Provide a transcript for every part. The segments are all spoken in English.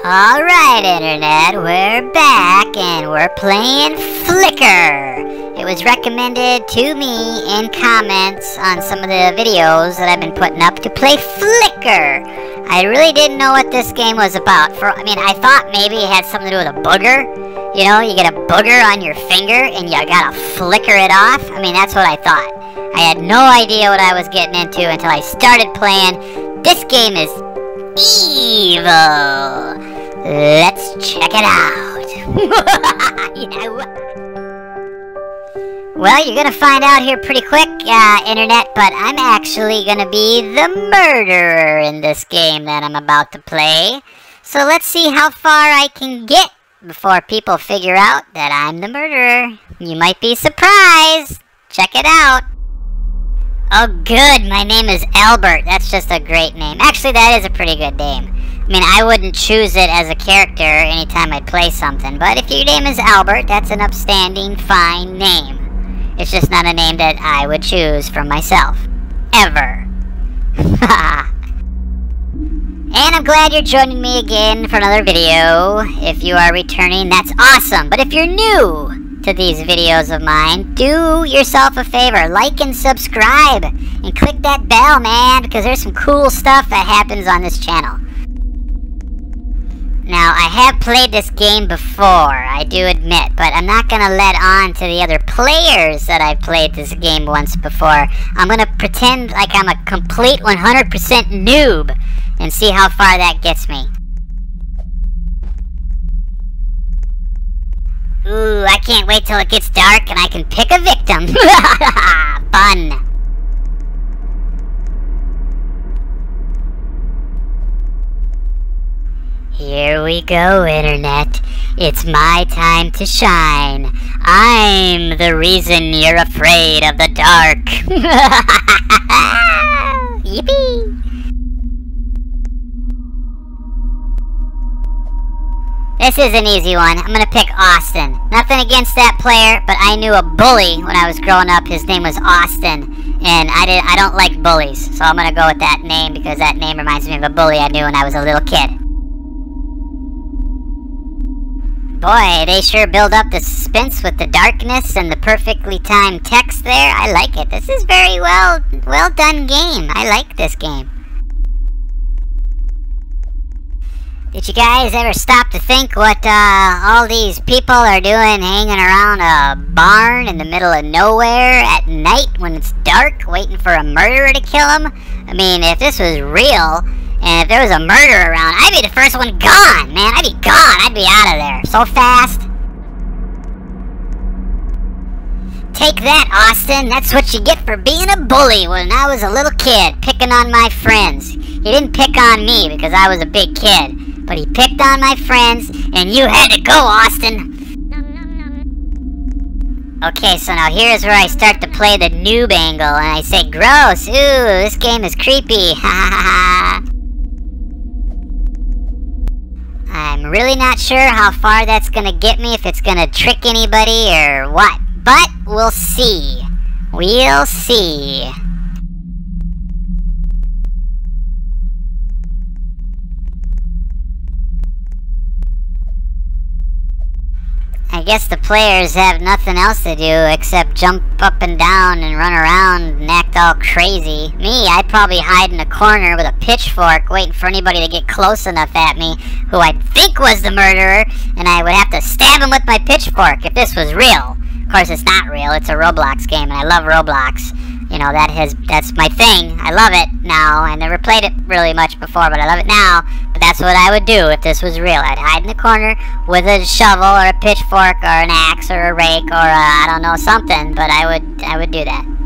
Alright, Internet, we're back and we're playing Flicker. It was recommended to me in comments on some of the videos that I've been putting up to play Flicker. I really didn't know what this game was about. For I mean, I thought maybe it had something to do with a booger. You know, you get a booger on your finger and you gotta flicker it off. I mean, that's what I thought. I had no idea what I was getting into until I started playing. This game is evil. Let's check it out. yeah, well, you're gonna find out here pretty quick, uh, Internet, but I'm actually gonna be the murderer in this game that I'm about to play. So let's see how far I can get before people figure out that I'm the murderer. You might be surprised. Check it out. Oh, good. My name is Albert. That's just a great name. Actually, that is a pretty good name. I mean, I wouldn't choose it as a character anytime I'd play something, but if your name is Albert, that's an upstanding, fine name. It's just not a name that I would choose for myself. Ever. and I'm glad you're joining me again for another video. If you are returning, that's awesome. But if you're new to these videos of mine, do yourself a favor. Like and subscribe. And click that bell, man, because there's some cool stuff that happens on this channel. Now, I have played this game before, I do admit, but I'm not going to let on to the other players that I've played this game once before. I'm going to pretend like I'm a complete 100% noob and see how far that gets me. Ooh, I can't wait till it gets dark and I can pick a victim. Fun. Here we go, Internet. It's my time to shine. I'm the reason you're afraid of the dark. is an easy one. I'm gonna pick Austin. Nothing against that player, but I knew a bully when I was growing up. His name was Austin, and I did I don't like bullies, so I'm gonna go with that name because that name reminds me of a bully I knew when I was a little kid. Boy, they sure build up the suspense with the darkness and the perfectly timed text there. I like it. This is very well well done game. I like this game. Did you guys ever stop to think what uh, all these people are doing hanging around a barn in the middle of nowhere at night when it's dark, waiting for a murderer to kill them? I mean, if this was real, and if there was a murder around, I'd be the first one gone, man. I'd be gone. I'd be out of there so fast. Take that, Austin. That's what you get for being a bully when I was a little kid, picking on my friends. He didn't pick on me because I was a big kid, but he picked on my friends, and you had to go, Austin. Okay, so now here's where I start to play the noob angle, and I say, gross, ooh, this game is creepy, ha ha ha. I'm really not sure how far that's gonna get me, if it's gonna trick anybody or what. But we'll see. We'll see. I guess the players have nothing else to do except jump up and down and run around and act all crazy. Me, I'd probably hide in a corner with a pitchfork waiting for anybody to get close enough at me who I think was the murderer and I would have to stab him with my pitchfork if this was real. Of course, it's not real. It's a Roblox game and I love Roblox you know, that has that's my thing. I love it now. I never played it really much before, but I love it now. But that's what I would do if this was real. I'd hide in the corner with a shovel or a pitchfork or an axe or a rake or I don't know something, but I would I would do that.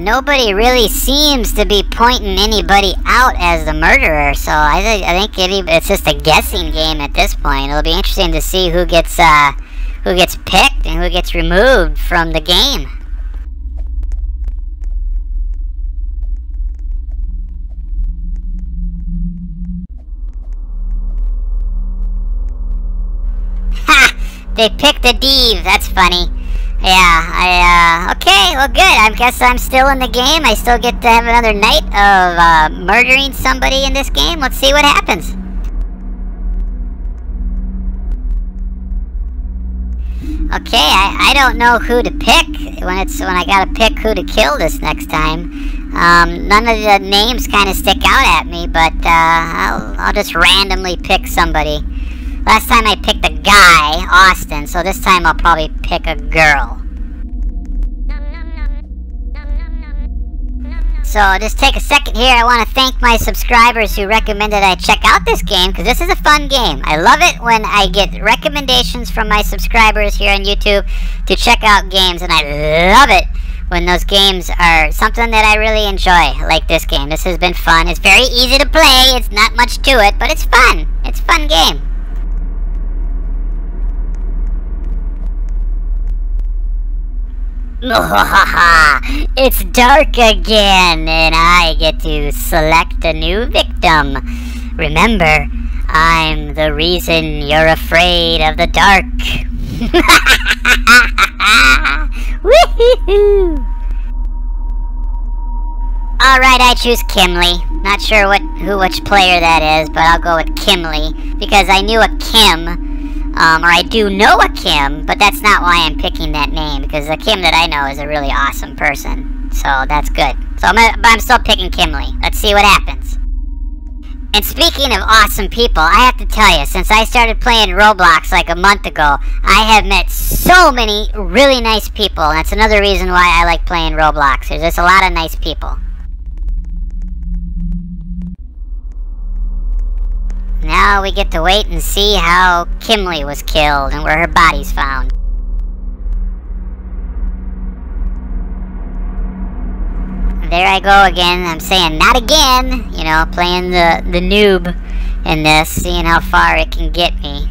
Nobody really seems to be pointing anybody out as the murderer, so I, th I think it, it's just a guessing game at this point. It'll be interesting to see who gets uh, who gets picked and who gets removed from the game. Ha! They picked a Dave. That's funny. Yeah, I, uh, okay, well good. I guess I'm still in the game. I still get to have another night of, uh, murdering somebody in this game. Let's see what happens. Okay, I, I don't know who to pick when it's when I gotta pick who to kill this next time. Um, none of the names kind of stick out at me, but uh, I'll, I'll just randomly pick somebody. Last time I picked a guy, Austin, so this time I'll probably pick a girl. So just take a second here. I want to thank my subscribers who recommended I check out this game because this is a fun game. I love it when I get recommendations from my subscribers here on YouTube to check out games, and I love it when those games are something that I really enjoy, like this game. This has been fun. It's very easy to play. It's not much to it, but it's fun. It's fun game. it's dark again, and I get to select a new victim. Remember, I'm the reason you're afraid of the dark. Alright, I choose Kimley. Not sure what who which player that is, but I'll go with Kimley because I knew a Kim um, or I do know a Kim, but that's not why I'm picking that name, because the Kim that I know is a really awesome person. So that's good. So I'm, but I'm still picking Kimley. Let's see what happens. And speaking of awesome people, I have to tell you, since I started playing Roblox like a month ago, I have met so many really nice people. That's another reason why I like playing Roblox. There's just a lot of nice people. Now we get to wait and see how Kimley was killed and where her body's found. There I go again. I'm saying not again. You know, playing the, the noob in this, seeing how far it can get me.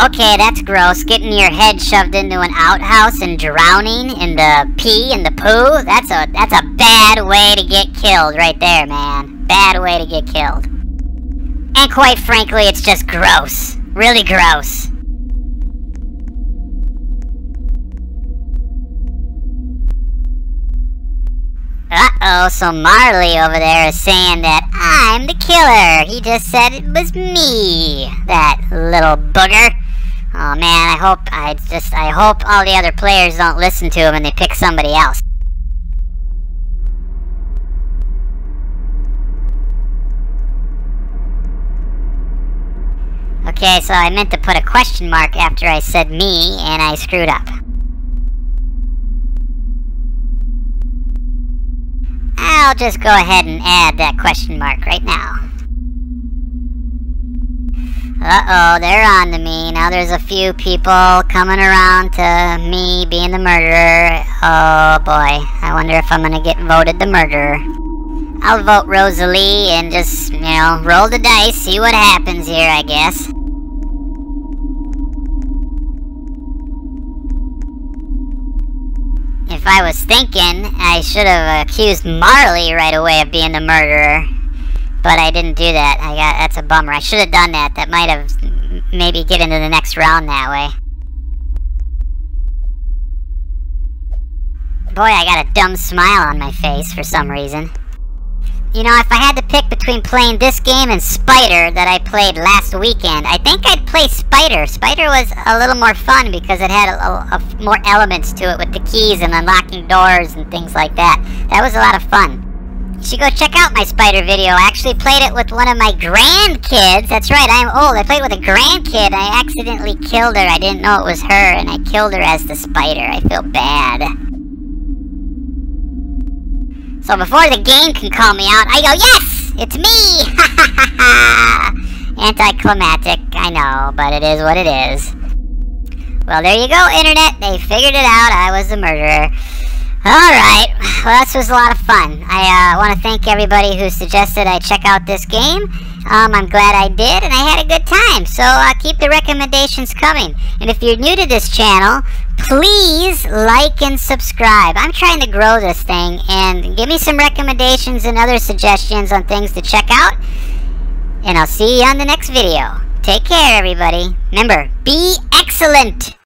Okay, that's gross. Getting your head shoved into an outhouse and drowning in the pee and the poo. That's a that's a bad way to get killed right there, man. Bad way to get killed. And quite frankly, it's just gross. Really gross. Uh-oh, so Marley over there is saying that I'm the killer. He just said it was me, that little booger. Oh man, I hope, I just, I hope all the other players don't listen to him and they pick somebody else. Okay, so I meant to put a question mark after I said me, and I screwed up. I'll just go ahead and add that question mark right now. Uh-oh, they're on to me. Now there's a few people coming around to me being the murderer. Oh boy, I wonder if I'm gonna get voted the murderer. I'll vote Rosalie and just, you know, roll the dice, see what happens here, I guess. If I was thinking, I should have accused Marley right away of being the murderer. But I didn't do that. I got that's a bummer. I should have done that. That might have maybe get into the next round that way. Boy, I got a dumb smile on my face for some reason. You know, if I had to pick between playing this game and Spider that I played last weekend, I think I'd play Spider. Spider was a little more fun because it had a, a, more elements to it with the keys and unlocking doors and things like that. That was a lot of fun. You should go check out my Spider video. I actually played it with one of my grandkids. That's right, I'm old. I played with a grandkid. I accidentally killed her. I didn't know it was her, and I killed her as the Spider. I feel bad. So before the game can call me out, I go, yes, it's me! Anticlimactic, I know, but it is what it is. Well, there you go, Internet. They figured it out. I was the murderer. Alright, well, this was a lot of fun. I uh, want to thank everybody who suggested I check out this game. Um, I'm glad I did, and I had a good time. So uh, keep the recommendations coming. And if you're new to this channel, please like and subscribe. I'm trying to grow this thing, and give me some recommendations and other suggestions on things to check out. And I'll see you on the next video. Take care, everybody. Remember, be excellent.